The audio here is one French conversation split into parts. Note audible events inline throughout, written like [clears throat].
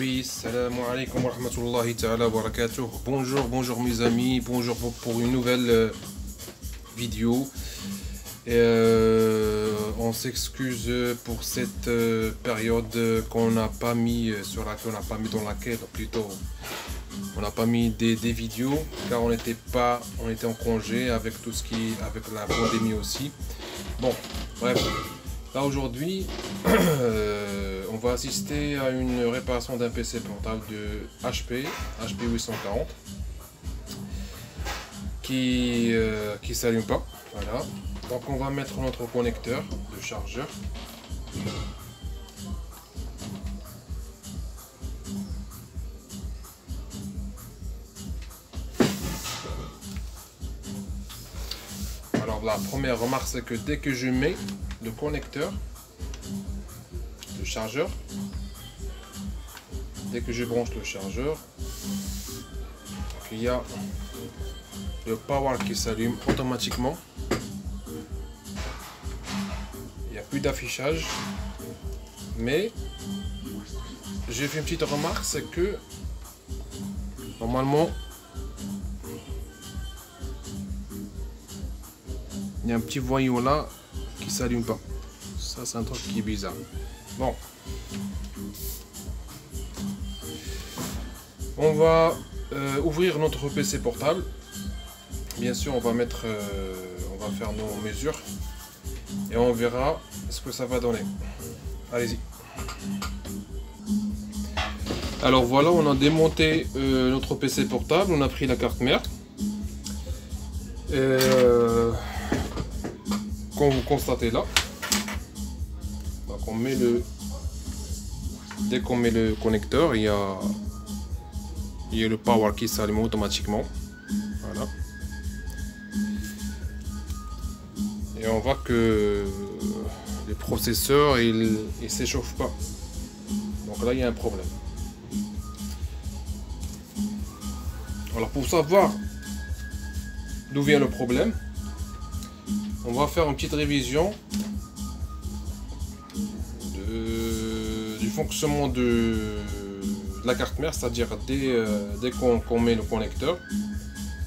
Wa rahmatullahi. Bonjour, bonjour mes amis, bonjour pour, une nouvelle euh, vidéo. Et, euh, on s'excuse pour cette euh, période qu'on n'a pas mis sur la qu'on n'a pas mis dans laquelle plutôt on n'a pas mis des, des vidéos car on n'était pas on était en congé avec tout ce qui avec la pandémie aussi. Bon, bref. Là aujourd'hui, on [clears throat] va assister à une réparation d'un PC portable de HP, HP 840, qui euh, qui s'allume pas. Voilà. Donc on va mettre notre connecteur de chargeur. Alors la première remarque c'est que dès que je mets le connecteur chargeur dès que je branche le chargeur il y a le power qui s'allume automatiquement il n'y a plus d'affichage mais j'ai fait une petite remarque c'est que normalement il y a un petit voyou là qui s'allume pas. Ça, c'est un truc qui est bizarre. On va euh, ouvrir notre PC portable. Bien sûr, on va mettre, euh, on va faire nos mesures et on verra ce que ça va donner. Allez-y. Alors voilà, on a démonté euh, notre PC portable, on a pris la carte mère. Comme vous constatez là. On met le dès qu'on met le connecteur, il y a il y a le power qui s'allume automatiquement. Voilà. Et on voit que le processeur il, il s'échauffe pas. Donc là il y a un problème. Alors pour savoir d'où vient le problème, on va faire une petite révision du fonctionnement de, la carte mère, c'est-à-dire dès, euh, dès qu'on qu met le connecteur,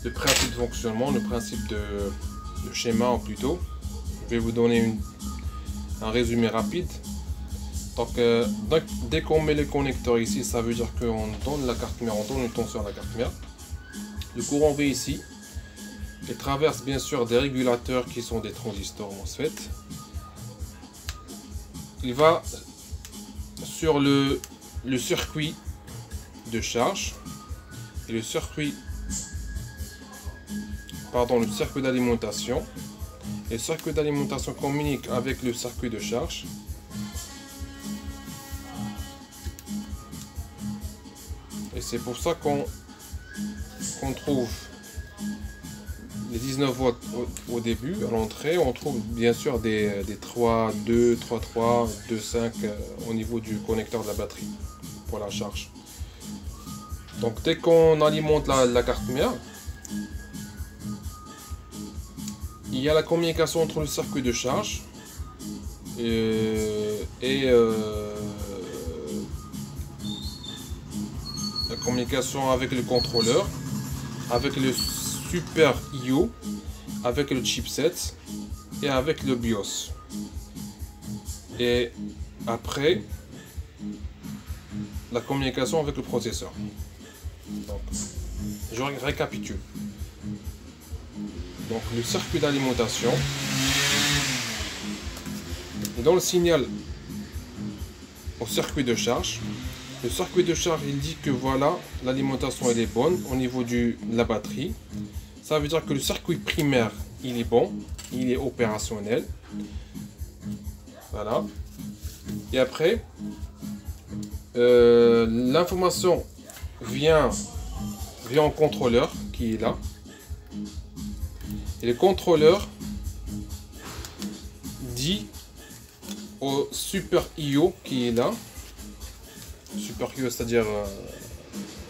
le principe de fonctionnement, le principe de, schéma plutôt. Je vais vous donner une, un résumé rapide. Donc, euh, donc dès qu'on met le connecteur ici, ça veut dire qu'on donne la carte mère, on donne le ton sur la carte mère. Le courant V ici, il traverse bien sûr des régulateurs qui sont des transistors MOSFET. Il va sur le, circuit de charge. Et le circuit d'alimentation. Le circuit d'alimentation communique avec le circuit de charge. Et c'est pour ça qu'on trouve les 19 volts au, début, à l'entrée, on trouve bien sûr des, des 3, 2, 3, 3, 2, 5 euh, au niveau du connecteur de la batterie pour la charge. Donc dès qu'on alimente la, carte mère, il y a la communication entre le circuit de charge et, et euh, la communication avec le contrôleur, avec le Super IO avec le chipset et avec le BIOS. Et après, la communication avec le processeur. Donc, je récapitule. Donc, le circuit d'alimentation. Dans le signal au circuit de charge, le circuit de charge il dit que voilà l'alimentation elle est bonne au niveau de la batterie ça veut dire que le circuit primaire, il est bon, il est opérationnel. Voilà. Et après, euh, l'information vient, vient au contrôleur qui est là. Et le contrôleur dit au super IO qui est là. Super IO, c'est-à-dire euh,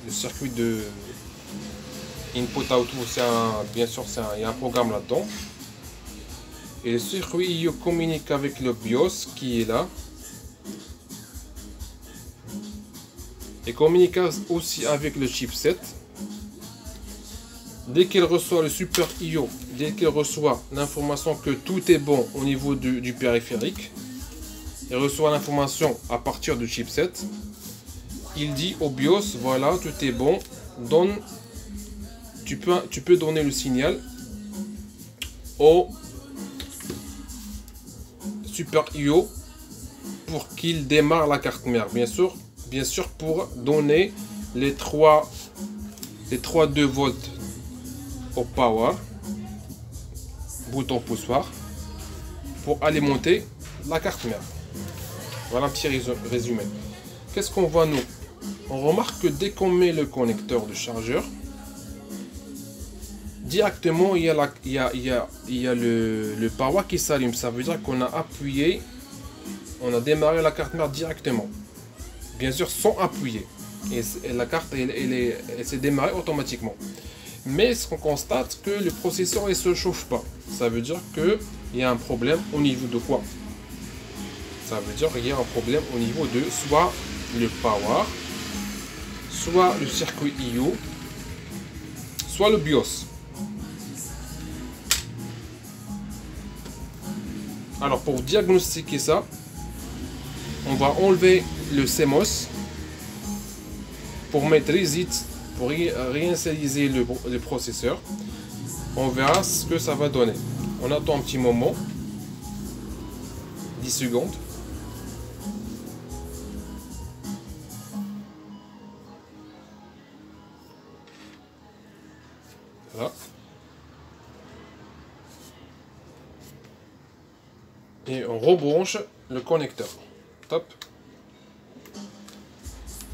le circuit de input output c'est bien sûr il y a un programme là dedans et le circuit il communique avec le BIOS qui est là et communique aussi avec le chipset. Dès qu'il reçoit le super IO, dès qu'il reçoit l'information que tout est bon au niveau du, périphérique, il reçoit l'information à partir du chipset. Il dit au BIOS, voilà, tout est bon, donne, tu peux, tu peux donner le signal au super IO pour qu'il démarre la carte mère. Bien sûr, bien sûr pour donner les trois les 3 2 volts au power bouton poussoir pour alimenter la carte mère. Voilà un petit résumé. Qu'est-ce qu'on voit nous? On remarque que dès qu'on met le connecteur de chargeur, directement il y a, la, il y a, le power qui s'allume. Ça veut dire qu'on a appuyé, on a démarré la carte mère directement. Bien sûr sans appuyer. Et, la carte elle, elle s'est démarrée automatiquement. Mais ce qu'on constate que le processeur ne se chauffe pas. Ça veut dire qu'il y a un problème au niveau de quoi? Ça veut dire qu'il y a un problème au niveau de soit le power, soit le circuit IO, soit le BIOS. Alors pour diagnostiquer ça, on va enlever le CMOS pour mettre Reset, pour réinitialiser le, le processeur. On verra ce que ça va donner. On attend un petit moment, 10 secondes. Le connecteur. Top.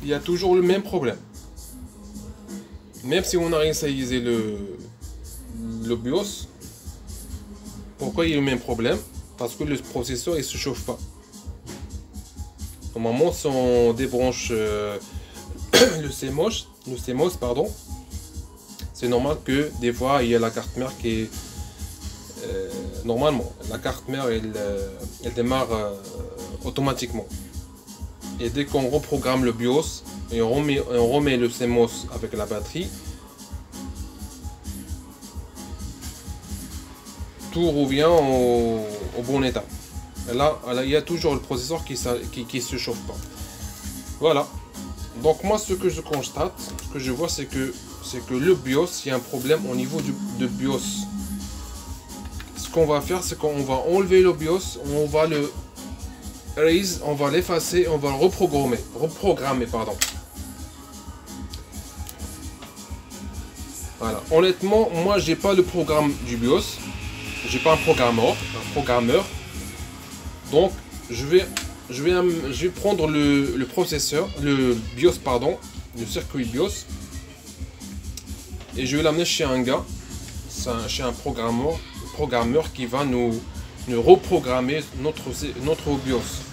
Il y a toujours le même problème. Même si on a réinitialisé le, le BIOS, pourquoi il y a le même problème? Parce que le processeur il se chauffe pas. Normalement, si on débranche euh, [clears throat] le CMOS, le CMOS pardon, c'est normal que des fois il y a la carte mère qui est normalement, la carte mère, elle, euh, démarre euh, automatiquement. Et dès qu'on reprogramme le BIOS et on remet, on remet le CMOS avec la batterie, tout revient au, bon état. là, il y a toujours le processeur qui ne se chauffe pas. Voilà. Donc moi, ce que je constate, ce que je vois, c'est que, que le BIOS, il y a un problème au niveau du BIOS qu'on va faire, c'est qu'on va enlever le BIOS, on va le raise, on va l'effacer, on va le reprogrammer, reprogrammer, pardon. Voilà. Honnêtement, moi, j'ai pas le programme du BIOS, j'ai pas un programmeur, un programmeur. Donc, je vais, je vais, je vais prendre le, le processeur, le BIOS, pardon, le circuit BIOS, et je vais l'amener chez un gars, chez un programmeur programmeur qui va nous, reprogrammer notre, notre BIOS.